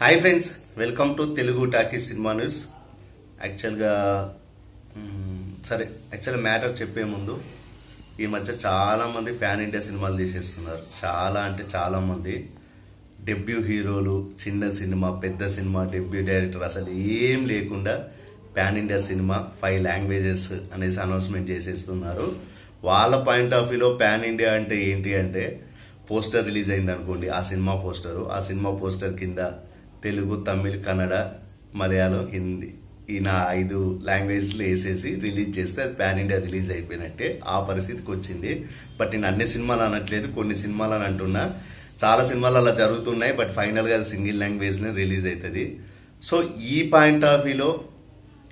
Hi friends welcome to Telugu talkie cinema news యాక్చువల్గా సరే యాక్చువల్గా మ్యాటర్ చెప్పే ముందు ఈ మధ్య చాలామంది ప్యాన్ ఇండియా సినిమాలు తీసేస్తున్నారు. చాలా అంటే చాలామంది. డెబ్యూ హీరోలు చిన్న సినిమా పెద్ద సినిమా డెబ్యూ డైరెక్టర్ అసలు ఏం లేకుండా pan India cinema five languages అనేసి అనౌన్స్మెంట్ చేసేస్తున్నారు. వాళ్ళ పాయింట్ ఆఫ్ వ్యూలో ప్యాన్ ఇండియా అంటే ఏంటి అంటే పోస్టర్ రిలీజ్ అయింది అనుకోండి ఆ సినిమా పోస్టరు ఆ సినిమా పోస్టర్ కింద తెలుగు తమిళ్ కన్నడ మలయాళం హిందీ ఈ నా ఐదు లాంగ్వేజ్లు వేసేసి రిలీజ్ చేస్తే అది ప్యాన్ ఇండియా రిలీజ్ అయిపోయినట్టే ఆ పరిస్థితికి వచ్చింది. బట్ నేను అన్ని సినిమాలు అనట్లేదు కొన్ని సినిమాలు అని అంటున్నా. చాలా సినిమాలు అలా జరుగుతున్నాయి బట్ ఫైనల్గా అది సింగిల్ లాంగ్వేజ్నే రిలీజ్ అవుతుంది. సో ఈ పాయింట్ ఆఫ్ వ్యూలో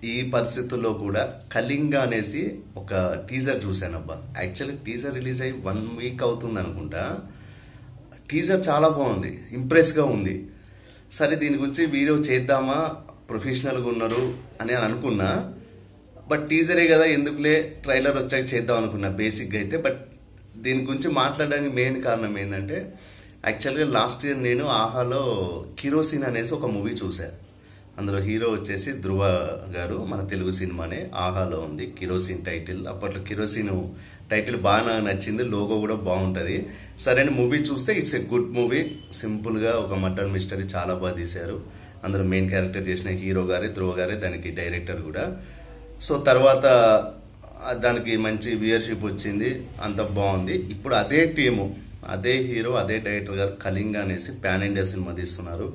ఈ పరిస్థితుల్లో కూడా కళింగ అనేసి ఒక టీజర్ చూశానబ్బా యాక్చువల్లీ టీజర్ రిలీజ్ అయ్యి వన్ వీక్ అవుతుంది అనుకుంటా. టీజర్ చాలా బాగుంది ఇంప్రెస్గా ఉంది. సరే దీని గురించి వీడియో చేద్దామా? ప్రొఫెషనల్గా ఉన్నారు అని అని అనుకున్నా. బట్ టీజరే కదా ఎందుకులే ట్రైలర్ వచ్చాక చేద్దాం అనుకున్నా బేసిక్గా అయితే. బట్ దీని గురించి మాట్లాడడానికి మెయిన్ కారణం ఏంటంటే యాక్చువల్గా లాస్ట్ ఇయర్ నేను ఆహాలో కిరోసిన్ అనేసి ఒక మూవీ చూశాను అందులో హీరో వచ్చేసి ధృవ గారు మన తెలుగు సినిమానే ఆహాలో ఉంది కిరోసిన్ టైటిల్. అప్పట్లో కిరోసిన్ టైటిల్ బాగా నచ్చింది లోగో కూడా బాగుంటుంది. సరైన మూవీ చూస్తే ఇట్స్ ఎ గుడ్ మూవీ. సింపుల్గా ఒక మటన్ మిస్టరీ చాలా బాగా తీశారు. అందులో మెయిన్ క్యారెక్టర్ చేసిన హీరో గారే ధ్రువ గారే దానికి డైరెక్టర్ కూడా. సో తర్వాత దానికి మంచి వ్యూయర్షిప్ వచ్చింది అంత బాగుంది. ఇప్పుడు అదే టీము. అదే హీరో అదే డైరెక్టర్ గారు కళింగ అనేసి ప్యాన్ ఇండియా సినిమా తీస్తున్నారు.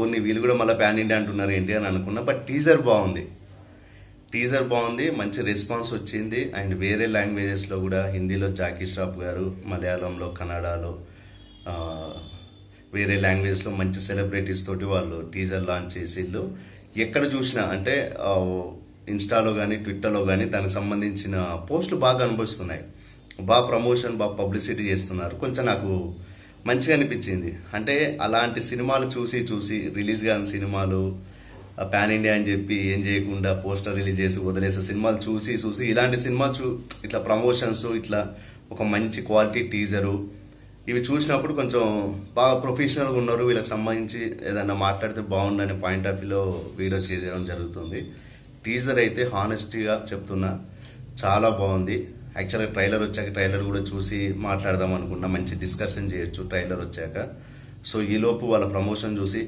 ఓన్లీ వీళ్ళు కూడా మళ్ళీ ప్యాన్ ఇండియా అంటున్నారు ఏంటి అని అనుకున్నా బట్ టీజర్ బాగుంది. టీజర్ బాగుంది మంచి రెస్పాన్స్ వచ్చింది. అండ్ వేరే లాంగ్వేజెస్లో కూడా హిందీలో జాకీ ష్రాఫ్ గారు మలయాళంలో కన్నడలో వేరే లాంగ్వేజ్లో మంచి సెలబ్రిటీస్ తోటి వాళ్ళు టీజర్ లాంచ్ చేసిళ్ళు. ఎక్కడ చూసినా అంటే ఇన్స్టాలో కానీ ట్విట్టర్లో కానీ దానికి సంబంధించిన పోస్టులు బాగా అనిపిస్తున్నాయి బాగా ప్రమోషన్ బాగా పబ్లిసిటీ చేస్తున్నారు. కొంచెం నాకు మంచిగా అనిపించింది. అంటే అలాంటి సినిమాలు చూసి చూసి రిలీజ్ కాని సినిమాలు పాన్ ఇండియా అని చెప్పి ఏం చేయకుండా పోస్టర్ రిలీజ్ చేసి వదిలేసే సినిమాలు చూసి చూసి ఇలాంటి సినిమా చూ ఇట్లా ప్రమోషన్స్ ఇట్లా ఒక మంచి క్వాలిటీ టీజరు ఇవి చూసినప్పుడు కొంచెం బాగా ప్రొఫెషనల్గా ఉన్నారు. వీళ్ళకి సంబంధించి ఏదైనా మాట్లాడితే బాగుండనే పాయింట్ ఆఫ్ వ్యూలో వీడియో చేయడం జరుగుతుంది. టీజర్ అయితే హానెస్టీగా చెప్తున్నా. చాలా బాగుంది. యాక్చువల్గా ట్రైలర్ వచ్చాక ట్రైలర్ కూడా చూసి మాట్లాడదాం అనుకున్నా మంచి డిస్కషన్ చేయొచ్చు ట్రైలర్ వచ్చాక. సో ఈలోపు వాళ్ళ ప్రమోషన్ చూసి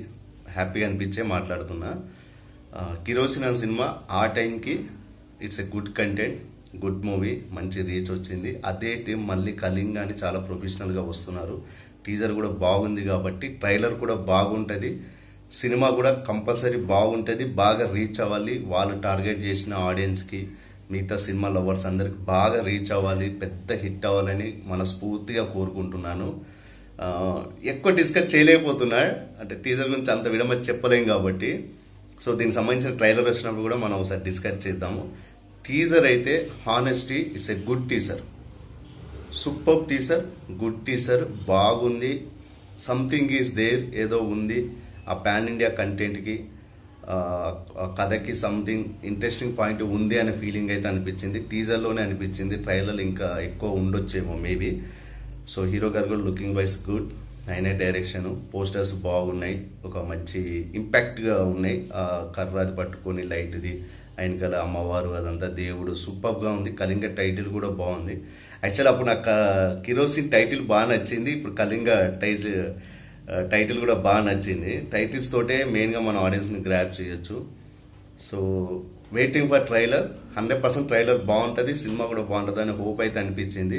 హ్యాపీగా అనిపించే మాట్లాడుతున్నా. కిరోసిన్ అనే సినిమా ఆ టైంకి it's a good content good movie మంచి రీచ్ వచ్చింది. అదే టీం మళ్ళీ కళింగ అని చాలా ప్రొఫెషనల్గా వస్తున్నారు. టీజర్ కూడా బాగుంది కాబట్టి ట్రైలర్ కూడా బాగుంటుంది. సినిమా కూడా కంపల్సరీ బాగుంటుంది బాగా రీచ్ అవ్వాలి. వాళ్ళు టార్గెట్ చేసిన ఆడియన్స్కి మిగతా సినిమా లవర్స్ అందరికి బాగా రీచ్ అవ్వాలి పెద్ద హిట్ అవ్వాలని మనస్ఫూర్తిగా కోరుకుంటున్నాను. ఎక్కువ డిస్కస్ చేయలేకపోతున్నా. అంటే టీజర్ గురించి అంత విడమ చెప్పలేం కాబట్టి. సో దీనికి సంబంధించిన ట్రైలర్ వచ్చినప్పుడు కూడా మనం ఒకసారి డిస్కస్ చేద్దాము. టీజర్ అయితే honesty it's a good teaser super teaser good teaser బాగుంది. సంథింగ్ ఈజ్ దేర్ ఏదో ఉంది. ఆ పాన్ ఇండియా కంటెంట్కి కథకి సంథింగ్ ఇంట్రెస్టింగ్ పాయింట్ ఉంది అనే ఫీలింగ్ అయితే అనిపించింది. టీజర్లోనే అనిపించింది. ట్రైలర్ ఇంకా ఎక్కువ ఉండొచ్చేమో మేబీ సో హీరో గారు కూడా లుకింగ్ వైస్ గుడ్ ఆయన డైరెక్షన్ పోస్టర్స్ బాగున్నాయి. ఒక మంచి ఇంపాక్ట్గా ఉన్నాయి. కర్ర అది పట్టుకొని లైట్ది ఆయన గల అమ్మవారు అదంతా దేవుడు. సూపర్గా ఉంది. కళింగ టైటిల్ కూడా బాగుంది. యాక్చువల్ అప్పుడు నాకు కిరోసిన్ టైటిల్ బాగా నచ్చింది. ఇప్పుడు కళింగ టైజ్ టైటిల్ కూడా బాగా నచ్చింది. టైటిల్స్ తోటే మెయిన్గా మన ఆడియన్స్ని గ్రాప్ చేయొచ్చు. So waiting for trailer hundred percent trailer బాగుంటుంది సినిమా కూడా బాగుంటుంది అని హోప్ అయితే అనిపించింది.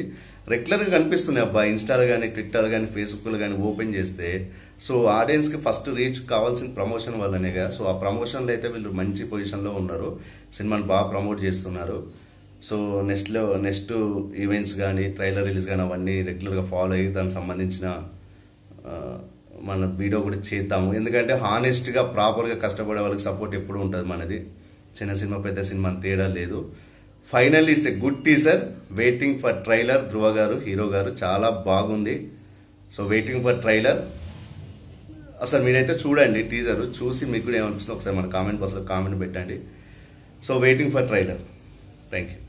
రెగ్యులర్గా కనిపిస్తుంది అబ్బా ఇన్స్టాలు కానీ ట్విట్టర్ కానీ ఫేస్బుక్లు కానీ ఓపెన్ చేస్తే. సో ఆడియన్స్కి ఫస్ట్ రీచ్ కావాల్సిన ప్రమోషన్ వల్లనేగా సో ఆ ప్రమోషన్లో అయితే వీళ్ళు మంచి పొజిషన్లో ఉన్నారు. సినిమాని బాగా ప్రమోట్ చేస్తున్నారు. సో నెక్స్ట్లో నెక్స్ట్ ఈవెంట్స్ కానీ ట్రైలర్ రిలీజ్ కానీ అవన్నీ రెగ్యులర్గా ఫాలో అయ్యి దానికి సంబంధించిన మన వీడియో కూడా చేద్దాము. ఎందుకంటే హానెస్ట్గా ప్రాపర్గా కష్టపడే వాళ్ళకి సపోర్ట్ ఎప్పుడు ఉంటుంది మనది. చిన్న సినిమా పెద్ద సినిమా తేడా లేదు. Final it's a good teaser waiting for trailer Dhruva గారు హీరో గారు చాలా బాగుంది. సో వెయిటింగ్ ఫర్ ట్రైలర్ అసలు మీరైతే చూడండి టీజర్ చూసి మీకు కూడా ఏమనిపిస్తుంది ఒకసారి మన కామెంట్ బాక్స్లో కామెంట్ పెట్టండి. So waiting for trailer thank you